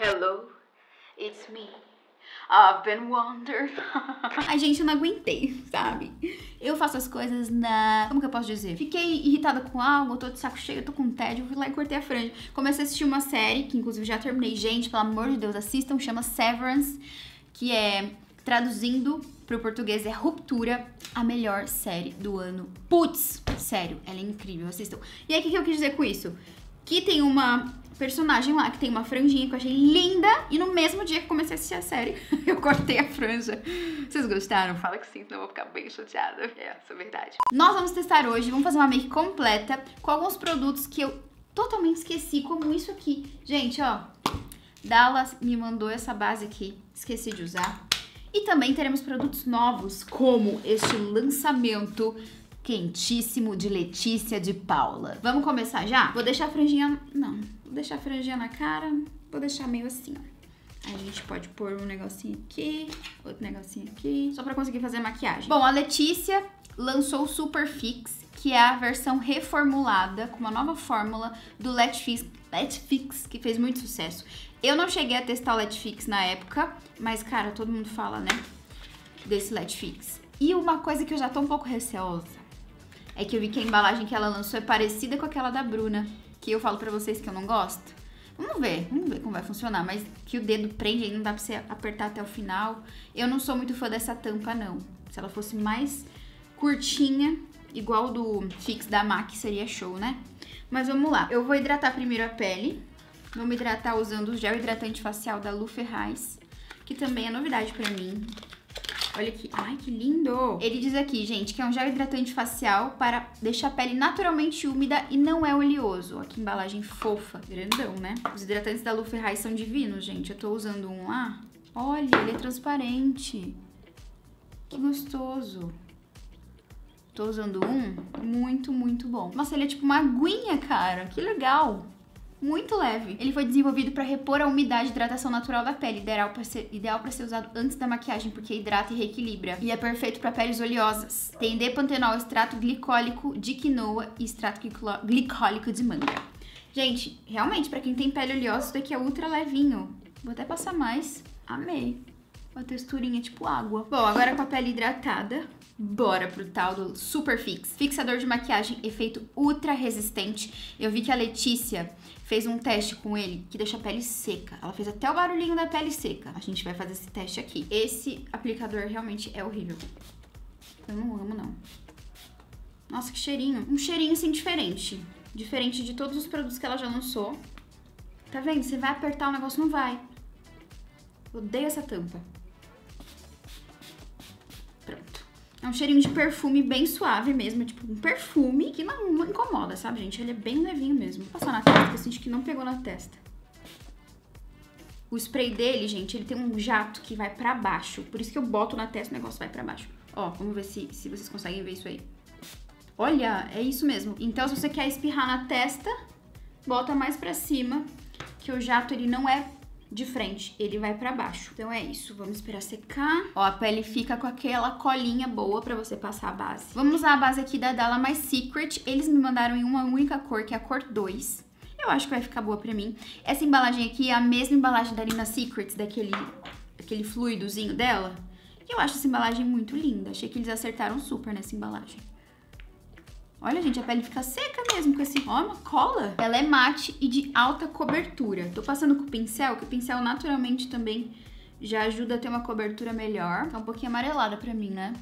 Hello, it's me. I've been wondering. Ai, gente, eu não aguentei, sabe? Eu faço as coisas na. Como que eu posso dizer? Fiquei irritada com algo, tô de saco cheio, tô com tédio, fui lá e cortei a franja. Comecei a assistir uma série, que inclusive já terminei. Gente, pelo amor de Deus, assistam, chama Severance, que é. Traduzindo pro português é Ruptura, a melhor série do ano. Putz, sério, ela é incrível, assistam. E aí, o que, que eu quis dizer com isso? Que tem uma personagem lá que tem uma franjinha que eu achei linda. E no mesmo dia que comecei a assistir a série, eu cortei a franja. Vocês gostaram? Fala que sim, senão eu vou ficar bem chateada. É, isso é verdade. Nós vamos testar hoje, vamos fazer uma make completa com alguns produtos que eu totalmente esqueci, como isso aqui. Gente, ó, Dallas me mandou essa base aqui, esqueci de usar. E também teremos produtos novos, como este lançamento quentíssimo de Letícia de Paula. Vamos começar já? Vou deixar a franjinha... Não, vou deixar a franjinha na cara, vou deixar meio assim, ó. a gente pode pôr um negocinho aqui, outro negocinho aqui, só pra conseguir fazer a maquiagem. Bom, a Letícia lançou o Super Fix, que é a versão reformulada, com uma nova fórmula do Letfix, Letfix, que fez muito sucesso. Eu não cheguei a testar o Letfix na época, mas, cara, todo mundo fala, né, desse Letfix. E uma coisa que eu já tô um pouco receosa é que eu vi que a embalagem que ela lançou é parecida com aquela da Bruna, que eu falo pra vocês que eu não gosto. Vamos ver, vamos ver como vai funcionar, mas que o dedo prende e não dá pra você apertar até o final. Eu não sou muito fã dessa tampa, não. Se ela fosse mais curtinha, igual do Fix da MAC, seria show, né? Mas vamos lá. Eu vou hidratar primeiro a pele. Vou me hidratar usando o gel hidratante facial da Lu Ferraz, que também é novidade pra mim. Olha aqui. Ai, que lindo! Ele diz aqui, gente, que é um gel hidratante facial para deixar a pele naturalmente úmida e não é oleoso. Olha que embalagem fofa. Grandão, né? Os hidratantes da Lu são divinos, gente. Eu tô usando um lá. Olha, ele é transparente. Que gostoso. Tô usando um muito, muito bom. Nossa, ele é tipo uma aguinha, cara. Que legal muito leve. Ele foi desenvolvido para repor a umidade e hidratação natural da pele, ideal para ser, ideal ser usado antes da maquiagem, porque hidrata e reequilibra. E é perfeito para peles oleosas. Tem D-pantenol, extrato glicólico de quinoa e extrato glicólico de manga. Gente, realmente, para quem tem pele oleosa, isso daqui é ultra levinho. Vou até passar mais. Amei. Uma texturinha tipo água. Bom, agora com a pele hidratada, bora pro tal do Super Fix. Fixador de maquiagem, efeito ultra resistente. Eu vi que a Letícia fez um teste com ele que deixa a pele seca. Ela fez até o barulhinho da pele seca. A gente vai fazer esse teste aqui. Esse aplicador realmente é horrível. Eu não amo, não. Nossa, que cheirinho. Um cheirinho, assim, diferente. Diferente de todos os produtos que ela já lançou. Tá vendo? Você vai apertar o negócio, não vai. Odeio essa tampa. É um cheirinho de perfume bem suave mesmo, tipo um perfume que não, não incomoda, sabe, gente? Ele é bem levinho mesmo. Vou passar na testa, eu sinto que não pegou na testa. O spray dele, gente, ele tem um jato que vai pra baixo. Por isso que eu boto na testa e o negócio vai pra baixo. Ó, vamos ver se, se vocês conseguem ver isso aí. Olha, é isso mesmo. Então, se você quer espirrar na testa, bota mais pra cima, que o jato ele não é de frente, ele vai para baixo. Então é isso, vamos esperar secar. Ó, a pele fica com aquela colinha boa para você passar a base. Vamos usar a base aqui da Dalla My Secret. Eles me mandaram em uma única cor, que é a cor 2. Eu acho que vai ficar boa pra mim. Essa embalagem aqui é a mesma embalagem da Nina Secrets, daquele aquele fluidozinho dela. E eu acho essa embalagem muito linda. Achei que eles acertaram super nessa embalagem. Olha, gente, a pele fica seca mesmo com esse... Ó, uma cola. Ela é mate e de alta cobertura. Tô passando com o pincel, que o pincel naturalmente também já ajuda a ter uma cobertura melhor. Tá um pouquinho amarelada pra mim, né?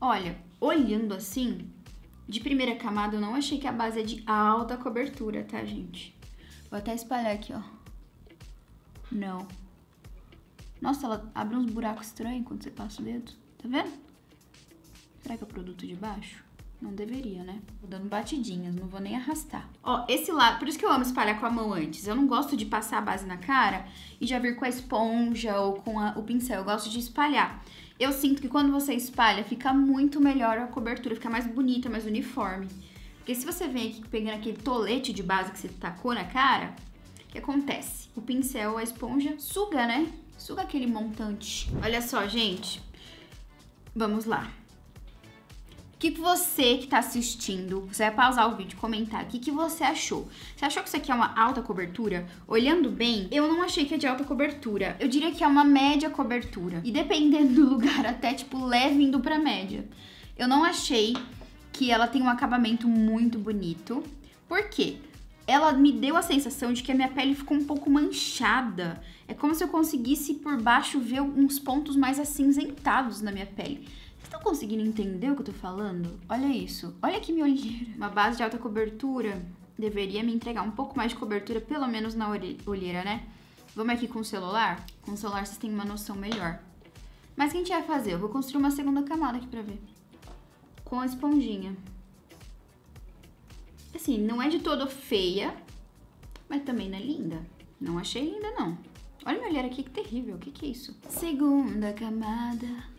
Olha, olhando assim, de primeira camada, eu não achei que a base é de alta cobertura, tá, gente? Vou até espalhar aqui, ó. Não. Nossa, ela abre uns buracos estranhos quando você passa o dedo. Tá vendo? Será que é o produto de baixo? Não deveria, né? Vou dando batidinhas, não vou nem arrastar. Ó, esse lado, por isso que eu amo espalhar com a mão antes. Eu não gosto de passar a base na cara e já vir com a esponja ou com a, o pincel. Eu gosto de espalhar. Eu sinto que quando você espalha, fica muito melhor a cobertura, fica mais bonita, mais uniforme. Porque se você vem aqui pegando aquele tolete de base que você tacou na cara, o que acontece? O pincel, a esponja, suga, né? Suga aquele montante. Olha só, gente. Vamos lá que, que você que tá assistindo, você vai pausar o vídeo comentar o que, que você achou. Você achou que isso aqui é uma alta cobertura? Olhando bem, eu não achei que é de alta cobertura. Eu diria que é uma média cobertura. E dependendo do lugar, até tipo leve indo pra média. Eu não achei que ela tem um acabamento muito bonito. Por quê? Ela me deu a sensação de que a minha pele ficou um pouco manchada. É como se eu conseguisse por baixo ver uns pontos mais acinzentados na minha pele. Estão conseguindo entender o que eu tô falando? Olha isso. Olha que minha olheira. Uma base de alta cobertura deveria me entregar um pouco mais de cobertura, pelo menos na olheira, né? Vamos aqui com o celular? Com o celular vocês têm uma noção melhor. Mas o que a gente vai fazer? Eu vou construir uma segunda camada aqui pra ver com a esponjinha. Assim, não é de todo feia, mas também não é linda. Não achei linda, não. Olha minha olhar aqui, que terrível. O que, que é isso? Segunda camada.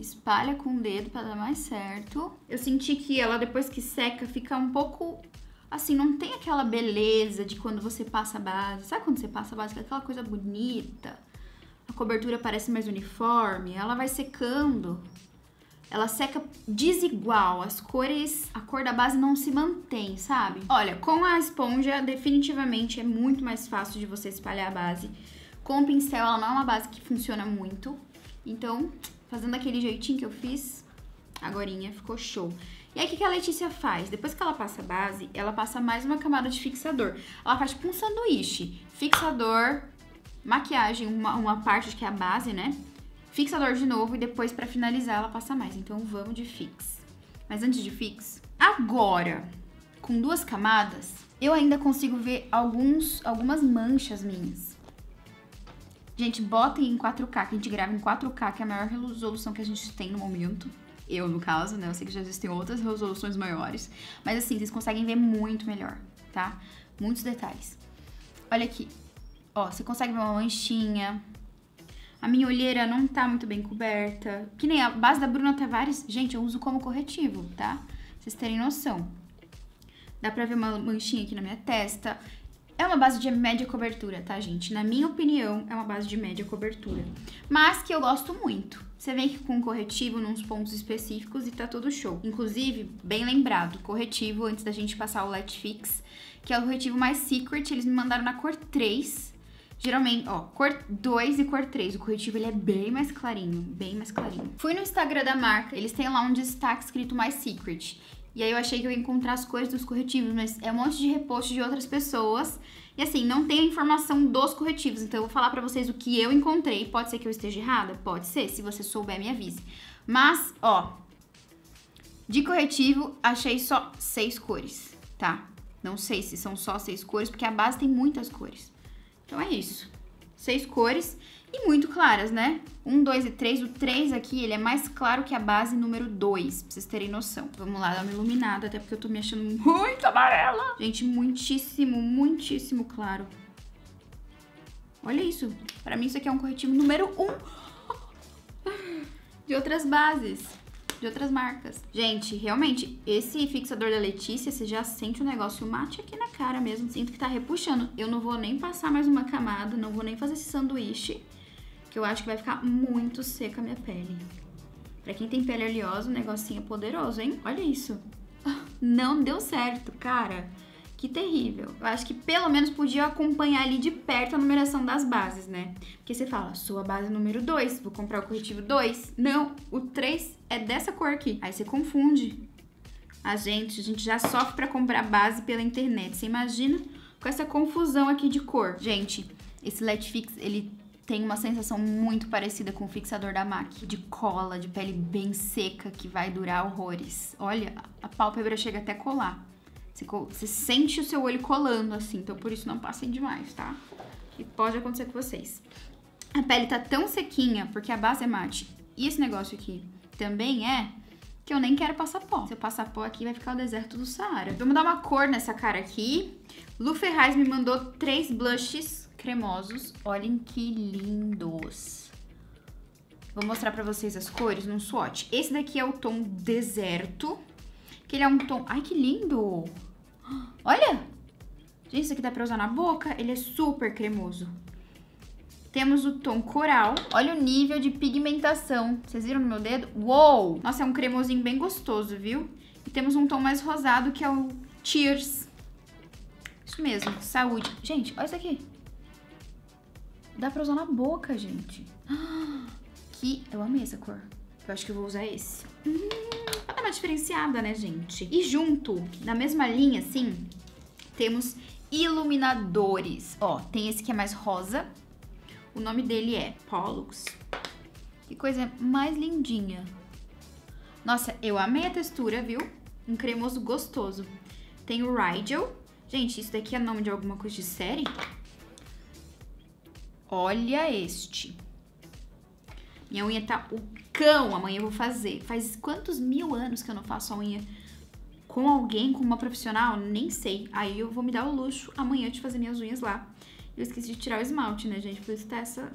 Espalha com o dedo para dar mais certo. Eu senti que ela, depois que seca, fica um pouco... Assim, não tem aquela beleza de quando você passa a base. Sabe quando você passa a base? Aquela coisa bonita. A cobertura parece mais uniforme. Ela vai secando ela seca desigual, as cores, a cor da base não se mantém, sabe? Olha, com a esponja definitivamente é muito mais fácil de você espalhar a base. Com o pincel ela não é uma base que funciona muito, então fazendo aquele jeitinho que eu fiz, agorinha ficou show. E aí o que a Letícia faz? Depois que ela passa a base, ela passa mais uma camada de fixador. Ela faz tipo um sanduíche, fixador, maquiagem, uma, uma parte que é a base, né? fixador de novo e depois para finalizar ela passa mais. Então vamos de fix. Mas antes de fix, agora, com duas camadas, eu ainda consigo ver alguns, algumas manchas minhas. Gente, botem em 4K, que a gente grava em 4K, que é a maior resolução que a gente tem no momento. Eu, no caso, né? Eu sei que já existem outras resoluções maiores. Mas assim, vocês conseguem ver muito melhor, tá? Muitos detalhes. Olha aqui. Ó, você consegue ver uma manchinha, a minha olheira não tá muito bem coberta. Que nem a base da Bruna Tavares, gente, eu uso como corretivo, tá? Pra vocês terem noção. Dá pra ver uma manchinha aqui na minha testa. É uma base de média cobertura, tá, gente? Na minha opinião, é uma base de média cobertura. Mas que eu gosto muito. Você vem aqui com corretivo nos pontos específicos e tá tudo show. Inclusive, bem lembrado, corretivo antes da gente passar o Let Fix, que é o corretivo mais secret, eles me mandaram na cor 3 Geralmente, ó, cor 2 e cor 3. O corretivo ele é bem mais clarinho, bem mais clarinho. Fui no Instagram da marca, eles têm lá um destaque escrito mais secret. E aí eu achei que eu ia encontrar as cores dos corretivos, mas é um monte de repost de outras pessoas. E assim, não tem a informação dos corretivos, então eu vou falar pra vocês o que eu encontrei. Pode ser que eu esteja errada? Pode ser, se você souber, me avise. Mas, ó, de corretivo, achei só seis cores, tá? Não sei se são só seis cores, porque a base tem muitas cores. Então é isso. Seis cores e muito claras, né? Um, dois e três. O três aqui, ele é mais claro que a base número dois, pra vocês terem noção. Vamos lá, dar uma iluminada, até porque eu tô me achando muito amarela. Gente, muitíssimo, muitíssimo claro. Olha isso. Pra mim, isso aqui é um corretivo número um de outras bases de outras marcas. Gente, realmente, esse fixador da Letícia, você já sente o negócio mate aqui na cara mesmo. Sinto que tá repuxando. Eu não vou nem passar mais uma camada, não vou nem fazer esse sanduíche, que eu acho que vai ficar muito seca a minha pele. Pra quem tem pele oleosa, o negocinho é poderoso, hein? Olha isso. Não deu certo, cara. Que terrível. Eu acho que pelo menos podia acompanhar ali de perto a numeração das bases, né? Porque você fala, sua base número 2, vou comprar o corretivo 2. Não, o 3 é dessa cor aqui. Aí você confunde. A gente, a gente já sofre para comprar base pela internet. Você imagina com essa confusão aqui de cor. Gente, esse Let Fix, ele tem uma sensação muito parecida com o fixador da MAC, de cola, de pele bem seca, que vai durar horrores. Olha, a pálpebra chega até colar. Você, você sente o seu olho colando, assim. Então, por isso, não passem demais, tá? E pode acontecer com vocês. A pele tá tão sequinha, porque a base é mate. E esse negócio aqui também é que eu nem quero passar pó. Se eu passar pó aqui, vai ficar o deserto do Saara. Vamos dar uma cor nessa cara aqui. Lu Ferraz me mandou três blushes cremosos. Olhem que lindos. Vou mostrar pra vocês as cores num swatch. Esse daqui é o tom deserto, que ele é um tom... Ai, que lindo! Olha! Gente, isso aqui dá pra usar na boca. Ele é super cremoso. Temos o tom coral. Olha o nível de pigmentação. Vocês viram no meu dedo? Uou! Nossa, é um cremosinho bem gostoso, viu? E temos um tom mais rosado, que é o Cheers. Isso mesmo, saúde. Gente, olha isso aqui. Dá pra usar na boca, gente. Que... Eu amei essa cor. Eu acho que eu vou usar esse. Hum, diferenciada, né, gente? E junto, na mesma linha, assim, temos iluminadores. Ó, tem esse que é mais rosa. O nome dele é Pollux. Que coisa mais lindinha. Nossa, eu amei a textura, viu? Um cremoso gostoso. Tem o Rigel. Gente, isso daqui é nome de alguma coisa de série? Olha este. Minha unha tá o cão, amanhã eu vou fazer. Faz quantos mil anos que eu não faço a unha com alguém, com uma profissional? Nem sei. Aí eu vou me dar o luxo amanhã de fazer minhas unhas lá. Eu esqueci de tirar o esmalte, né, gente? Por isso tá essa...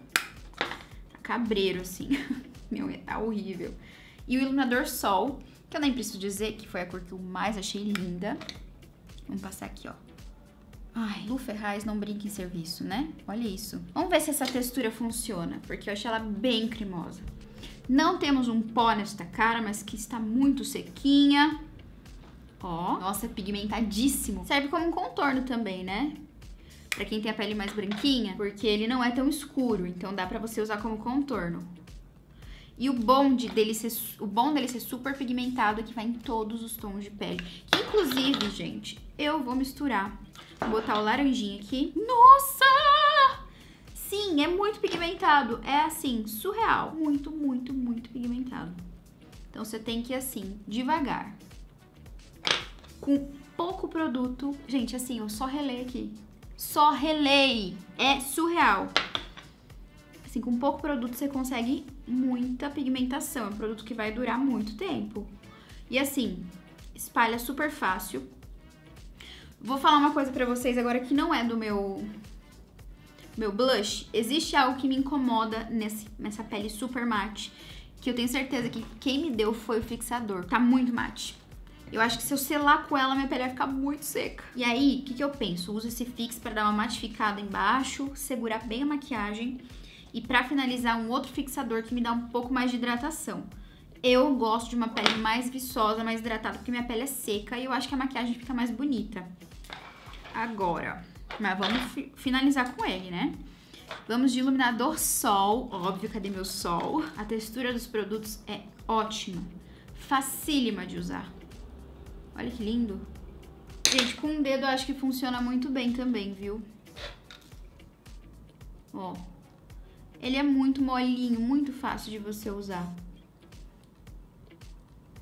Tá cabreiro, assim. Minha unha tá horrível. E o iluminador sol, que eu nem preciso dizer que foi a cor que eu mais achei linda. Vamos passar aqui, ó. Ai, Lu Ferraz não brinca em serviço, né? Olha isso. Vamos ver se essa textura funciona, porque eu achei ela bem cremosa. Não temos um pó nesta cara, mas que está muito sequinha. Ó, nossa, pigmentadíssimo. Serve como um contorno também, né? Pra quem tem a pele mais branquinha, porque ele não é tão escuro, então dá pra você usar como contorno. E o bom, de dele ser, o bom dele ser super pigmentado é que vai em todos os tons de pele. Que, inclusive, gente, eu vou misturar. Vou botar o laranjinha aqui. Nossa! Sim, é muito pigmentado. É, assim, surreal. Muito, muito, muito pigmentado. Então, você tem que ir, assim, devagar. Com pouco produto. Gente, assim, eu só relei aqui. Só relei. É surreal. Assim, com pouco produto você consegue muita pigmentação. É um produto que vai durar muito tempo. E assim, espalha super fácil. Vou falar uma coisa pra vocês agora que não é do meu meu blush. Existe algo que me incomoda nesse, nessa pele super mate, que eu tenho certeza que quem me deu foi o fixador. Tá muito mate. Eu acho que se eu selar com ela, minha pele vai ficar muito seca. E aí, o que, que eu penso? uso esse fix para dar uma matificada embaixo, segurar bem a maquiagem e para finalizar, um outro fixador que me dá um pouco mais de hidratação. Eu gosto de uma pele mais viçosa, mais hidratada, porque minha pele é seca e eu acho que a maquiagem fica mais bonita. Agora, mas vamos fi finalizar com ele, né? Vamos de iluminador sol, óbvio, cadê meu sol? A textura dos produtos é ótima, facílima de usar. Olha que lindo. Gente, com o dedo eu acho que funciona muito bem também, viu? Ó, ele é muito molinho, muito fácil de você usar.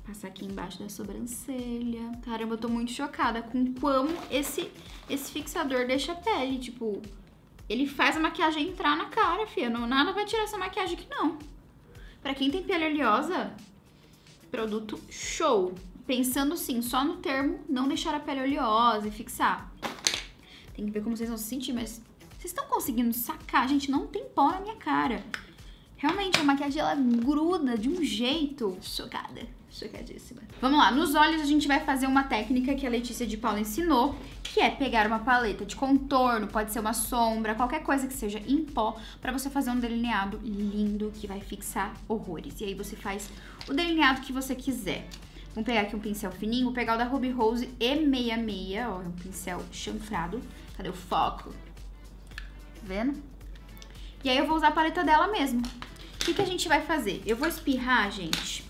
Passar aqui embaixo da sobrancelha. Caramba, eu tô muito chocada com como esse, esse fixador deixa a pele, tipo... Ele faz a maquiagem entrar na cara, fia. Não, nada vai tirar essa maquiagem aqui, não. Pra quem tem pele oleosa, produto show. Pensando, sim, só no termo não deixar a pele oleosa e fixar. Tem que ver como vocês vão se sentir, mas vocês estão conseguindo sacar? Gente, não tem pó na minha cara. Realmente, a maquiagem ela gruda de um jeito. Chocada. Chocadíssima. Vamos lá, nos olhos a gente vai fazer uma técnica que a Letícia de Paula ensinou, que é pegar uma paleta de contorno, pode ser uma sombra, qualquer coisa que seja em pó, pra você fazer um delineado lindo que vai fixar horrores. E aí você faz o delineado que você quiser. Vamos pegar aqui um pincel fininho, vou pegar o da Ruby Rose E66, ó, um pincel chanfrado. Cadê o foco? Vendo? E aí eu vou usar a paleta dela mesmo. O que, que a gente vai fazer? Eu vou espirrar, gente,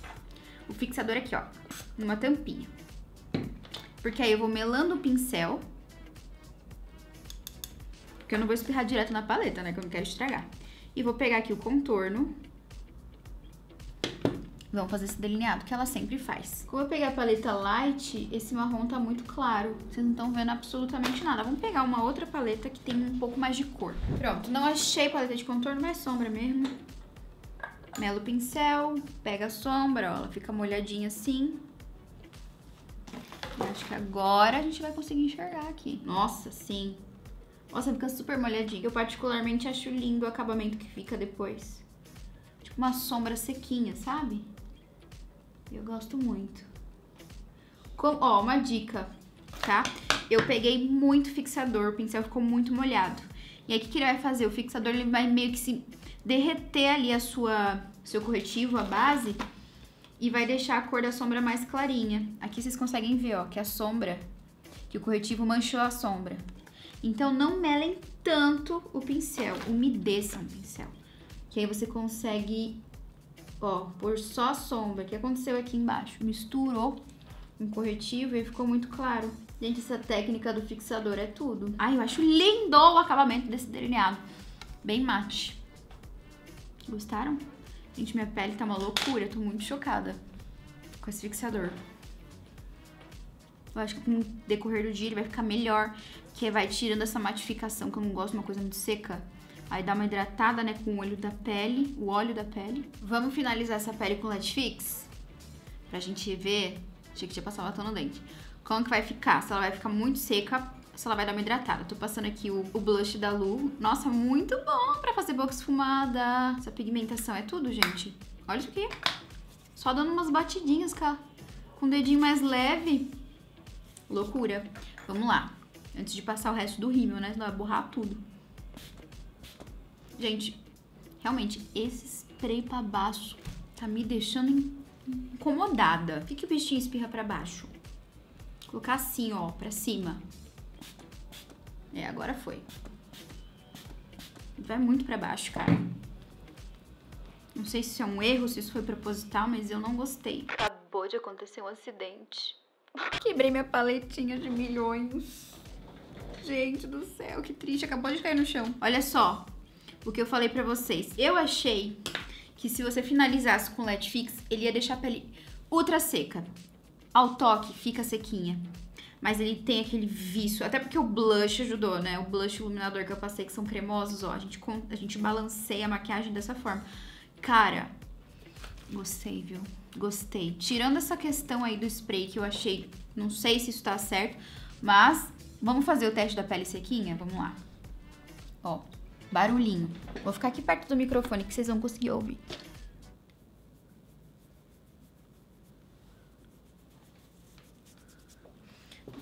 o fixador aqui, ó, numa tampinha. Porque aí eu vou melando o pincel. Porque eu não vou espirrar direto na paleta, né, que eu não quero estragar. E vou pegar aqui o contorno Vamos fazer esse delineado que ela sempre faz. Como eu peguei a paleta light, esse marrom tá muito claro. Vocês não estão vendo absolutamente nada. Vamos pegar uma outra paleta que tem um pouco mais de cor. Pronto, não achei paleta de contorno, mas sombra mesmo. Melo o pincel, pega a sombra, ó, ela fica molhadinha assim. acho que agora a gente vai conseguir enxergar aqui. Nossa, sim. Nossa, fica super molhadinha. Eu particularmente acho lindo o acabamento que fica depois. Tipo uma sombra sequinha, sabe? Eu gosto muito. Com, ó, uma dica, tá? Eu peguei muito fixador, o pincel ficou muito molhado. E aí, o que, que ele vai fazer? O fixador ele vai meio que se derreter ali a sua seu corretivo, a base, e vai deixar a cor da sombra mais clarinha. Aqui vocês conseguem ver, ó, que a sombra, que o corretivo manchou a sombra. Então, não melem tanto o pincel, umedeçam o pincel. Que aí você consegue, ó, pôr só sombra, que aconteceu aqui embaixo. Misturou um corretivo e ficou muito claro. Gente, essa técnica do fixador é tudo. Ai, eu acho lindo o acabamento desse delineado. Bem mate. Gostaram? Gente, minha pele tá uma loucura. Tô muito chocada com esse fixador. Eu acho que com o decorrer do dia ele vai ficar melhor. Que vai tirando essa matificação, que eu não gosto de uma coisa muito seca. Aí dá uma hidratada, né, com o olho da pele, o óleo da pele. Vamos finalizar essa pele com Let Fix? Pra gente ver... Achei que tinha passado batom no dente. Como que vai ficar? Se ela vai ficar muito seca, se ela vai dar uma hidratada. Tô passando aqui o, o blush da Lu. Nossa, muito bom pra fazer boca esfumada. Essa pigmentação é tudo, gente. Olha isso aqui. Só dando umas batidinhas, cara. Com o dedinho mais leve. Loucura. Vamos lá. Antes de passar o resto do rímel, né? Senão vai borrar tudo. Gente, realmente, esse spray pra baixo tá me deixando incomodada. Por que, que o bichinho espirra pra baixo? Colocar assim, ó, pra cima. É, agora foi. Vai muito pra baixo, cara. Não sei se isso é um erro, se isso foi proposital, mas eu não gostei. Acabou de acontecer um acidente. Quebrei minha paletinha de milhões. Gente do céu, que triste. Acabou de cair no chão. Olha só o que eu falei pra vocês. Eu achei que se você finalizasse com LED Fix, ele ia deixar a pele ultra seca. Ao toque, fica sequinha. Mas ele tem aquele vício, até porque o blush ajudou, né? O blush iluminador que eu passei, que são cremosos, ó. A gente, a gente balanceia a maquiagem dessa forma. Cara, gostei, viu? Gostei. Tirando essa questão aí do spray que eu achei, não sei se isso tá certo, mas vamos fazer o teste da pele sequinha? Vamos lá. Ó, barulhinho. Vou ficar aqui perto do microfone que vocês vão conseguir ouvir.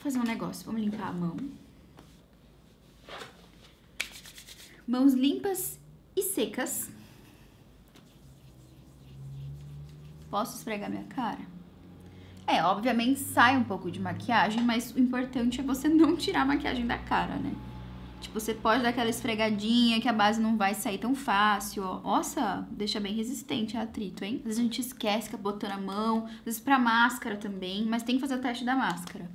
fazer um negócio. Vamos limpar a mão. Mãos limpas e secas. Posso esfregar minha cara? É, obviamente sai um pouco de maquiagem, mas o importante é você não tirar a maquiagem da cara, né? Tipo, você pode dar aquela esfregadinha que a base não vai sair tão fácil, ó. Nossa, deixa bem resistente a atrito, hein? Às vezes a gente esquece que botando a mão, às vezes pra máscara também, mas tem que fazer o teste da máscara.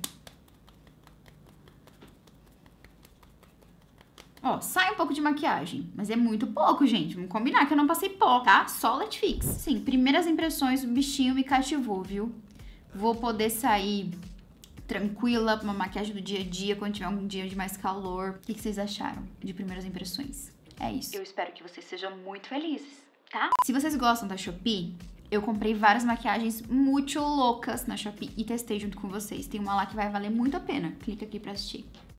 Ó, sai um pouco de maquiagem, mas é muito pouco, gente. Vamos combinar que eu não passei pó, tá? Só Let Fix. Sim, primeiras impressões, o bichinho me cativou, viu? Vou poder sair tranquila, uma maquiagem do dia a dia, quando tiver um dia de mais calor. O que vocês acharam de primeiras impressões? É isso. Eu espero que vocês sejam muito felizes, tá? Se vocês gostam da Shopee, eu comprei várias maquiagens muito loucas na Shopee e testei junto com vocês. Tem uma lá que vai valer muito a pena. Clica aqui pra assistir.